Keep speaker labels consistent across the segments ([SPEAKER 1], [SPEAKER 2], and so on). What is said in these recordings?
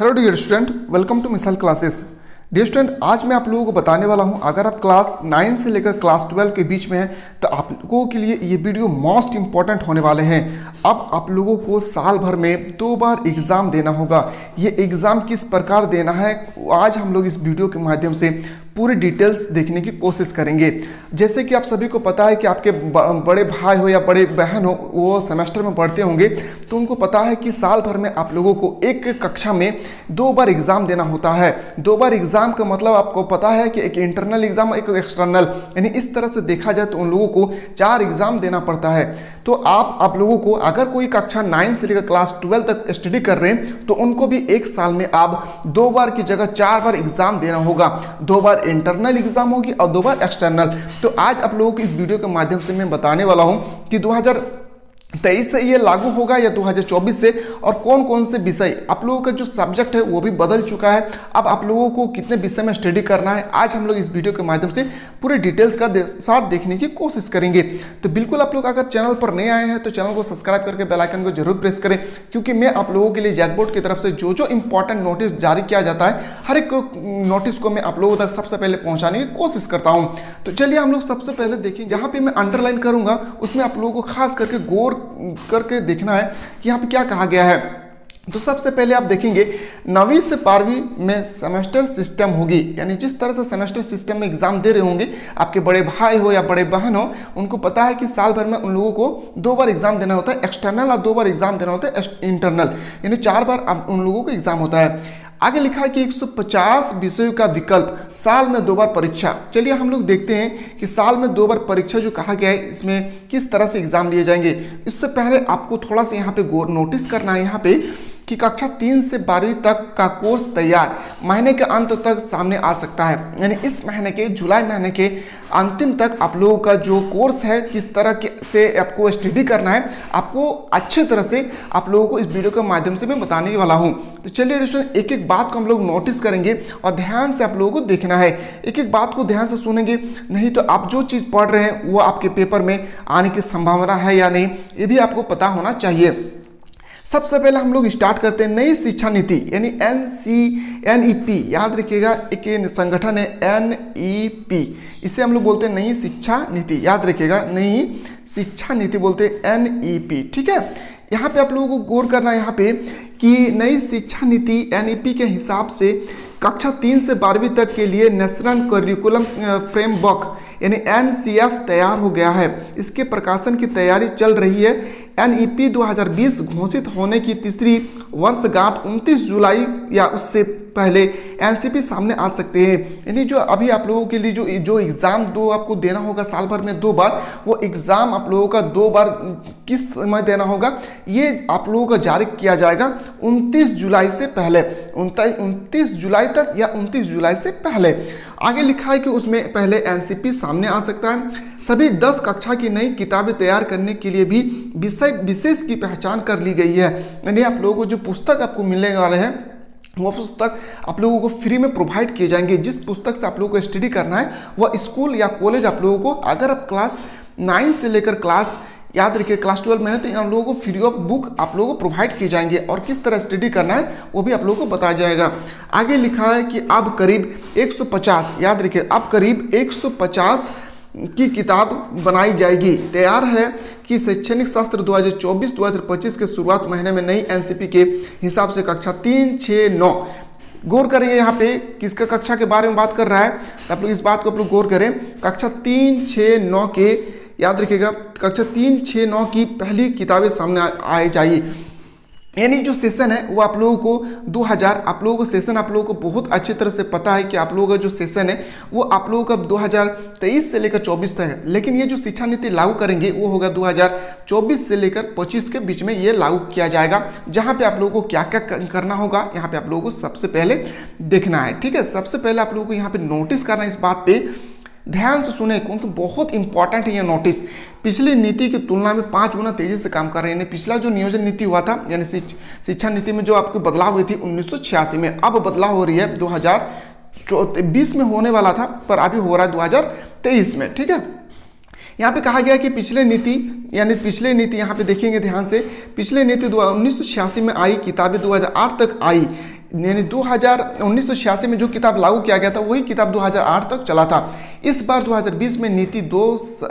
[SPEAKER 1] Hello dear student welcome to missile classes dear student आज मैं आप लोगों को बताने वाला हूँ, अगर आप क्लास नाइन से लेकर क्लास ट्वेल्व के बीच में हैं तो आप लोगों के लिए ये वीडियो मोस्ट इंपॉर्टेंट होने वाले हैं। अब आप लोगों को साल भर में दो बार एग्ज़ाम देना होगा। ये एग्ज़ाम किस प्रकार देना है, आज हम लोग इस वीडियो के माध्यम से पूरी डिटेल्स देखने की कोशिश करेंगे। जैसे कि आप सभी को पता है कि आपके बड़े भाई हो या बड़े बहन हो, वो सेमेस्टर में पढ़ते होंगे तो उनको पता है कि साल भर में आप लोगों को एक कक्षा में दो बार एग्ज़ाम देना होता है। दो बार एग्ज़ाम का मतलब आपको पता है कि एक इंटरनल एग्ज़ाम एक एक्सटर्नल यानी इस तरह से देखा जाए तो उन लोगों को चार एग्ज़ाम देना पड़ता है। तो आप आप लोगों को अगर कोई कक्षा नाइन से लेकर क्लास ट्वेल्व तक स्टडी कर रहे हैं तो उनको भी एक साल में आप दो बार की जगह चार बार एग्ज़ाम देना होगा। दो बार इंटरनल एग्ज़ाम होगी और दो बार एक्सटर्नल तो आज आप लोगों को इस वीडियो के माध्यम से मैं बताने वाला हूँ कि 2000 तेईस से ये लागू होगा या 2024 से? और कौन कौन से विषय? आप लोगों का जो सब्जेक्ट है वो भी बदल चुका है। अब आप लोगों को कितने विषय में स्टडी करना है आज हम लोग इस वीडियो के माध्यम से पूरे डिटेल्स का दे, साथ देखने की कोशिश करेंगे। तो बिल्कुल आप लोग अगर चैनल पर नए आए हैं तो चैनल को सब्सक्राइब करके बेलाइकन को ज़रूर प्रेस करें। क्योंकि मैं आप लोगों के लिए जैकबोर्ड की तरफ़ से जो जो इंपॉर्टेंट नोटिस जारी किया जाता है हर एक नोटिस को मैं आप लोगों तक सबसे पहले पहुँचाने की कोशिश करता हूँ। तो चलिए हम लोग सबसे पहले देखें जहाँ पर मैं अंडरलाइन करूँगा उसमें आप लोगों को खास करके गौर करके देखना है कि यहाँ पे क्या कहा गया है। तो सबसे पहले आप देखेंगे नवीं से बारहवीं में सेमेस्टर सिस्टम होगी। यानी जिस तरह से सेमेस्टर सिस्टम में एग्ज़ाम दे रहे होंगे, आपके बड़े भाई हो या बड़े बहन हो, उनको पता है कि साल भर में उन लोगों को दो बार एग्ज़ाम देना होता है, एक्सटर्नल और दो बार एग्ज़ाम देना होता है, इंटरनल। यानी चार बार उन लोगों को एग्ज़ाम होता है। आगे लिखा है कि 150 विषयों का विकल्प, साल में दो बार परीक्षा। चलिए हम लोग देखते हैं कि साल में दो बार परीक्षा जो कहा गया है, इसमें किस तरह से एग्ज़ाम लिए जाएँगे। इससे पहले आपको थोड़ा सा यहाँ पे नोटिस करना है। यहाँ पे कि कक्षा तीन से बारहवीं तक का कोर्स तैयार महीने के अंत तक सामने आ सकता है। यानी इस महीने के, जुलाई महीने के अंतिम तक आप लोगों का जो कोर्स है, किस तरह के से आपको स्टडी करना है, आपको अच्छे तरह से आप लोगों को इस वीडियो के माध्यम से मैं बताने वाला हूँ। तो चलिए स्टूडेंट एक एक बात को हम लोग नोटिस करेंगे और ध्यान से आप लोगों को देखना है। एक एक बात को ध्यान से सुनेंगे, नहीं तो आप जो चीज़ पढ़ रहे हैं, वो आपके पेपर में आने की संभावना है या नहीं, ये भी आपको पता होना चाहिए। सबसे पहले हम लोग स्टार्ट करते हैं नई शिक्षा नीति, यानी N C N E P याद रखिएगा, एक संगठन है एन ई पी इसे हम लोग बोलते हैं नई शिक्षा नीति। याद रखिएगा, नई शिक्षा नीति बोलते हैं एन ई पी ठीक है? यहाँ पे आप लोगों को गौर करना है यहाँ पे कि नई शिक्षा नीति एन ई पी के हिसाब से कक्षा तीन से बारहवीं तक के लिए नेशनल करिकुलम फ्रेमवर्क, यानी एनसीएफ तैयार हो गया है। इसके प्रकाशन की तैयारी चल रही है। एनईपी 2020 घोषित होने की तीसरी वर्षगांठ 29 जुलाई या उससे पहले एनसीपी सामने आ सकते हैं। यानी जो अभी आप लोगों के लिए जो जो एग्ज़ाम दो आपको देना होगा, साल भर में दो बार, वो एग्ज़ाम आप लोगों का दो बार किस समय देना होगा, ये आप लोगों का जारी किया जाएगा 29 जुलाई से पहले उनतीस जुलाई तक या 29 जुलाई से पहले। आगे लिखा है कि उसमें पहले एनसीपी सामने आ सकता है। सभी 10 कक्षा की नई किताबें तैयार करने के लिए भी विषय विशेष की पहचान कर ली गई है। यानी आप लोगों को जो पुस्तक आपको मिलने वाले हैं, वो पुस्तक आप लोगों को फ्री में प्रोवाइड किए जाएँगे। जिस पुस्तक से आप लोगों को स्टडी करना है वह स्कूल या कॉलेज आप लोगों को, अगर आप क्लास नाइन से लेकर क्लास याद रखिए क्लास ट्वेल्व में है तो इन लोगों को फ्री ऑफ़ बुक आप लोगों को प्रोवाइड किए जाएँगे। और किस तरह स्टडी करना है, वो भी आप लोगों को बताया जाएगा। आगे लिखा है कि अब करीब 150 याद रखिए, अब करीब 150 की किताब बनाई जाएगी। तैयार है कि शैक्षणिक शास्त्र 2024-2025 के शुरुआत महीने में नई एनसीपी के हिसाब से कक्षा तीन छः नौ। गौर करेंगे यहाँ पे किसका कक्षा के बारे में बात कर रहा है तो आप लोग इस बात को आप लोग गौर करें। कक्षा तीन छः नौ के, याद रखिएगा, कक्षा तीन छः नौ की पहली किताबें सामने आए जाइए। यानी जो सेशन है, वो आप लोगों को 2000 आप लोगों को सेशन आप लोगों को बहुत अच्छी तरह से पता है कि आप लोगों का जो सेशन है, वो आप लोगों का 2023 से लेकर 24 तक है। लेकिन ये जो शिक्षा नीति लागू करेंगे, वो होगा 2024 से लेकर 25 के बीच में ये लागू किया जाएगा, जहाँ पे आप लोगों को क्या क्या करना होगा, यहाँ पे आप लोगों को सबसे पहले देखना है। ठीक है, सबसे पहले आप लोगों को यहाँ पे नोटिस करना है इस बात पर ध्यान से सुने क्योंकि बहुत इंपॉर्टेंट है यह नोटिस पिछली नीति की तुलना में पाँच गुना तेज़ी से काम कर रहे हैं। यानी पिछला जो नियोजन नीति हुआ था, यानी शिक्षा नीति में जो आपको बदलाव हुई थी उन्नीस सौ छियासी में, अब बदलाव हो रही है दो बीस में होने वाला था, पर अभी हो रहा है दो हज़ार तेईस में, ठीक है? यहाँ पे कहा गया कि पिछले नीति, यानी पिछले नीति, यहाँ पे देखेंगे ध्यान से, पिछले नीति उन्नीस सौ छियासी में आई, किताबें 2008 तक आई। यानी 2000 1986 में जो किताब लागू किया गया था, वही किताब 2008 तक चला था। इस बार 2020 में नीति दो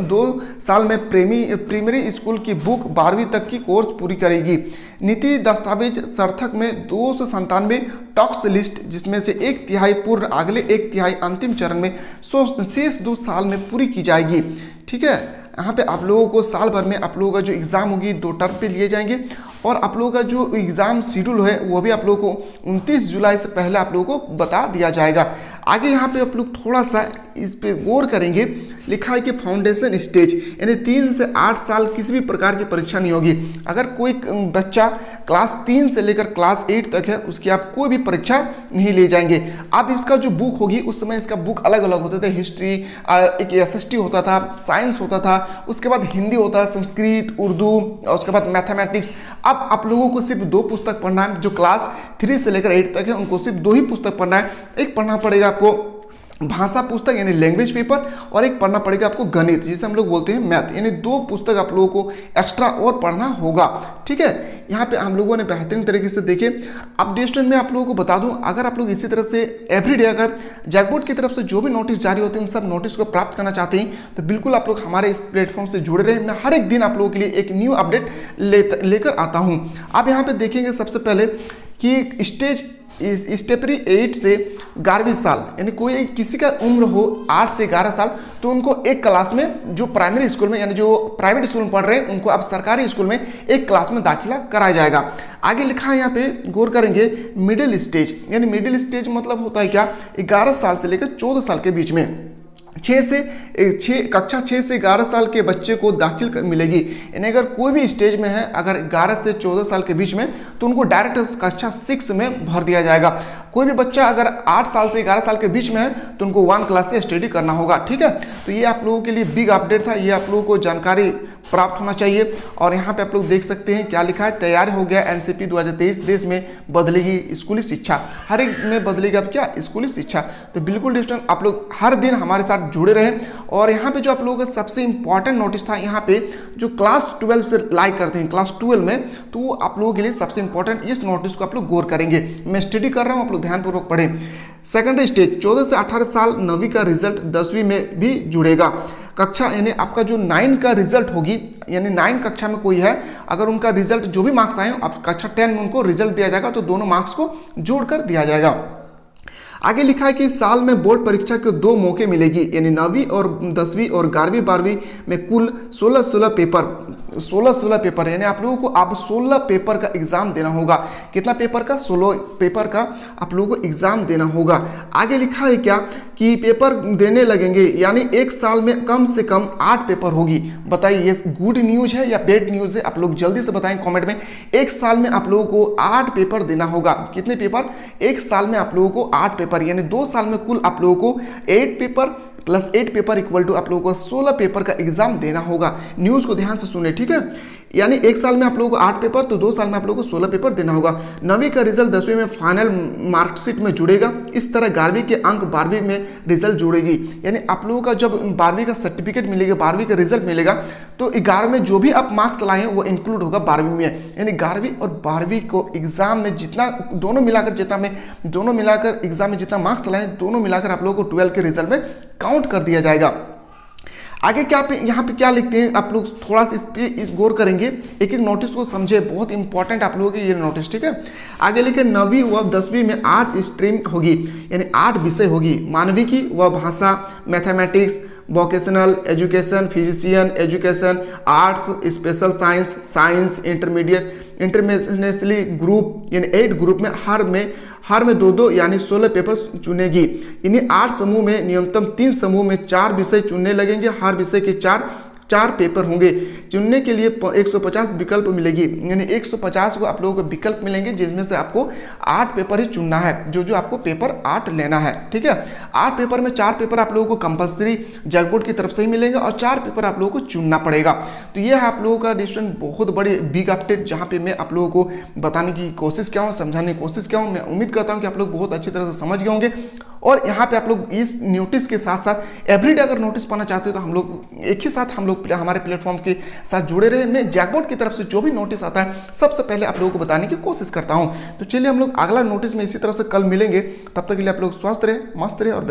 [SPEAKER 1] दो साल में प्रेमी प्राइमरी स्कूल की बुक बारहवीं तक की कोर्स पूरी करेगी। नीति दस्तावेज़ सार्थक में दो सौ संतानवे टॉक्स लिस्ट जिसमें से एक तिहाई पूर्ण, अगले एक तिहाई अंतिम चरण में सो शेष दो साल में पूरी की जाएगी। ठीक है? यहाँ पे आप लोगों को साल भर में आप लोगों का जो एग्ज़ाम होगी, दो टर्म पे लिए जाएँगे। और आप लोगों का जो एग्ज़ाम शेड्यूल है, वो भी आप लोगों को 29 जुलाई से पहले आप लोगों को बता दिया जाएगा। आगे यहाँ पे आप लोग थोड़ा सा इस पर गौर करेंगे, लिखा है कि फाउंडेशन स्टेज यानी तीन से आठ साल किसी भी प्रकार की परीक्षा नहीं होगी। अगर कोई बच्चा क्लास तीन से लेकर क्लास एट तक है, उसकी आप कोई भी परीक्षा नहीं ले जाएँगे। अब इसका जो बुक होगी, उस समय इसका बुक अलग अलग होते थे। हिस्ट्री एक एसएसटी होता था साइंस होता था, उसके बाद हिंदी होता है संस्कृत उर्दू और उसके बाद मैथमेटिक्स अब आप लोगों को सिर्फ़ दो पुस्तक पढ़ना है, जो क्लास थ्री से लेकर एट तक है, उनको सिर्फ़ दो ही पुस्तक पढ़ना है। एक पढ़ना पड़ेगा आपको भाषा पुस्तक यानी लैंग्वेज पेपर और एक पढ़ना पड़ेगा आपको गणित, जिसे हम लोग बोलते हैं मैथ यानी दो पुस्तक आप लोगों को एक्स्ट्रा और पढ़ना होगा। ठीक है? यहाँ पे हम लोगों ने बेहतरीन तरीके से देखे। स्टूडेंट में आप लोगों को बता दूँ, अगर आप लोग इसी तरह से एवरीडे अगर जैकबोर्ड की तरफ़ से जो भी नोटिस जारी होते हैं उन सब नोटिस को प्राप्त करना चाहते हैं तो बिल्कुल आप लोग हमारे इस प्लेटफॉर्म से जुड़े रहे। मैं हर एक दिन आप लोगों के लिए एक न्यू अपडेट लेकर आता हूँ। आप यहाँ पर देखेंगे सबसे पहले कि स्टेज स्टेपरी एट से ग्यारहवीं साल, यानी कोई किसी का उम्र हो आठ से ग्यारह साल तो उनको एक क्लास में जो प्राइमरी स्कूल में, यानी जो प्राइवेट स्कूल में पढ़ रहे हैं, उनको अब सरकारी स्कूल में एक क्लास में दाखिला कराया जाएगा। आगे लिखा है यहाँ पे, गौर करेंगे मिडिल स्टेज यानी मिडिल स्टेज मतलब होता है क्या? ग्यारह साल से लेकर चौदह साल के बीच में। छः से छः कक्षा छः से ग्यारह साल के बच्चे को दाखिल कर मिलेगी। यानी अगर कोई भी स्टेज में है, अगर ग्यारह से चौदह साल के बीच में तो उनको डायरेक्ट कक्षा सिक्स में भर दिया जाएगा। कोई भी बच्चा अगर आठ साल से ग्यारह साल के बीच में है तो उनको वन क्लास से स्टडी करना होगा, ठीक है? तो ये आप लोगों के लिए बिग अपडेट था, ये आप लोगों को जानकारी प्राप्त होना चाहिए। और यहाँ पे आप लोग देख सकते हैं क्या लिखा है, तैयार हो गया एनसीपी 2023 देश में बदलेगी स्कूली शिक्षा। हर एक में बदलेगी अब क्या? स्कूली शिक्षा। तो बिल्कुल डिस्टेंट आप लोग हर दिन हमारे साथ जुड़े रहे। और यहाँ पे जो आप लोगों का सबसे इंपॉर्टेंट नोटिस था, यहाँ पे जो क्लास ट्वेल्व से लाइक करते हैं क्लास ट्वेल्व में तो आप लोगों के लिए सबसे इंपॉर्टेंट इस नोटिस को आप लोग गौर करेंगे। मैं स्टडी कर रहा हूँ, आप लोग ध्यानपूर्वक पढ़ें। सेकेंड स्टेज चौदह से अठारह साल नवी का रिज़ल्ट दसवीं में भी जुड़ेगा। कक्षा, यानी आपका जो नाइन का रिज़ल्ट होगी, यानी नाइन कक्षा में कोई है, अगर उनका रिज़ल्ट जो भी मार्क्स आए आप कक्षा टेन में उनको रिज़ल्ट दिया जाएगा तो दोनों मार्क्स को जोड़कर दिया जाएगा। आगे लिखा है कि साल में बोर्ड परीक्षा के दो मौके मिलेगी, यानी नौवीं और दसवीं और ग्यारहवीं, बारहवीं में कुल सोलह सोलह पेपर सोलह सोलह पेपर। यानी आप लोगों को आप सोलह पेपर का एग्ज़ाम देना होगा। कितना पेपर का? सोलह पेपर का आप लोगों को एग्ज़ाम देना होगा। आगे लिखा है क्या कि पेपर देने लगेंगे, यानी एक साल में कम से कम आठ पेपर होगी। बताइए, ये गुड न्यूज़ है या बेड न्यूज़ है? आप लोग जल्दी से बताएँ कमेंट में। एक साल में आप लोगों को आठ पेपर देना होगा। कितने पेपर? एक साल में आप लोगों को आठ पेपर, यानी दो साल में कुल आप लोगों को eight paper plus eight paper equal to आप लोगों को सोलह पेपर का एग्ज़ाम देना होगा। न्यूज़ को ध्यान से सुने ठीक है? यानी एक साल में आप लोगों को आठ पेपर तो दो साल में आप लोगों को सोलह पेपर देना होगा। नवीं का रिज़ल्ट दसवीं में फाइनल मार्कशीट में जुड़ेगा। इस तरह ग्यारहवीं के अंक बारहवीं में रिज़ल्ट जुड़ेगी। यानी आप लोगों का जब बारहवीं का सर्टिफिकेट मिलेगा, बारहवीं का रिज़ल्ट मिलेगा तो ग्यारह में जो भी आप मार्क्स लाए हैं, वो इंक्लूड होगा बारहवीं में। यानी ग्यारहवीं और बारहवीं को एग्ज़ाम में जितना, दोनों मिलाकर जितना में, दोनों मिलाकर एग्ज़ाम में जितना मार्क्स लाए दोनों मिलाकर आप लोगों को ट्वेल्व के रिज़ल्ट में काउंट कर दिया जाएगा। आगे क्या पे, यहाँ पे क्या लिखते हैं? आप लोग थोड़ा सा इस पे, इस गौर करेंगे। एक एक नोटिस को समझे। बहुत इंपॉर्टेंट आप लोगों के ये नोटिस ठीक है? आगे लिखे, नवी व दसवीं में आठ स्ट्रीम होगी। यानी आठ विषय होगी। मानवी की व भाषा mathematics vocational education physician education arts special science science intermediate internationally group इन एट ग्रुप में हर में हर में दो दो यानी सोलह पेपर चुनेगी। इन्हीं आठ समूह में, न्यूनतम तीन समूह में चार विषय चुनने लगेंगे। हर विषय के चार चार पेपर होंगे, चुनने के लिए 150 विकल्प मिलेगी। यानी 150 को आप लोगों को विकल्प मिलेंगे, जिसमें से आपको आठ पेपर ही चुनना है, जो जो आपको पेपर आठ लेना है, ठीक है? आठ पेपर में चार पेपर आप लोगों को कंपलसरी जगबोर्ड की तरफ़ से ही मिलेंगे और चार पेपर आप लोगों को चुनना पड़ेगा। तो ये है आप लोगों का डिसीज़न बहुत बड़ी बिग अपडेट जहाँ पे मैं आप लोगों को बताने की कोशिश क्या हूँ, समझाने की कोशिश क्या हूँ। मैं उम्मीद करता हूँ कि आप लोग बहुत अच्छी तरह से समझ गए होंगे। और यहाँ पे आप लोग इस नोटिस के साथ साथ एवरीडे अगर नोटिस पाना चाहते हो तो हम लोग एक ही साथ हम लोग हमारे प्लेटफॉर्म के साथ जुड़े रहे। मैं जैकबोर्ड की तरफ़ से जो भी नोटिस आता है, सबसे पहले आप लोगों को बताने की कोशिश करता हूँ। तो चलिए हम लोग अगला नोटिस में इसी तरह से कल मिलेंगे। तब तक के लिए आप लोग स्वस्थ रहे, मस्त रहे और